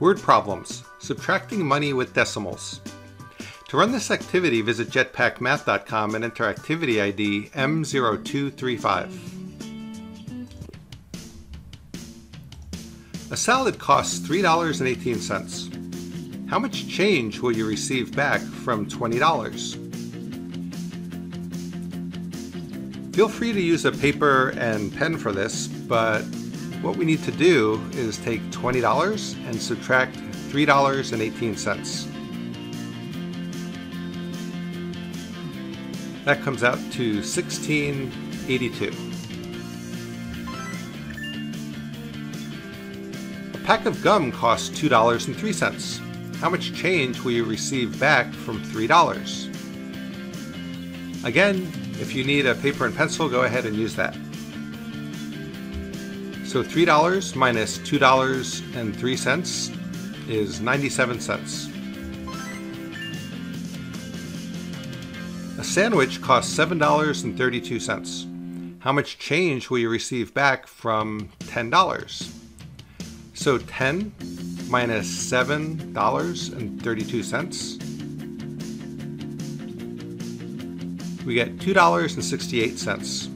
Word problems, subtracting money with decimals. To run this activity, visit jetpackmath.com and enter activity ID M0235. A salad costs $3.18. How much change will you receive back from $20? Feel free to use a paper and pen for this, but what we need to do is take $20 and subtract $3.18. That comes out to 1682. A pack of gum costs $2.03. How much change will you receive back from $3? Again, if you need a paper and pencil, go ahead and use that. So $3 minus $2.03 is 97 cents. A sandwich costs $7.32. How much change will you receive back from $10? So 10 minus $7.32 we get $2.68.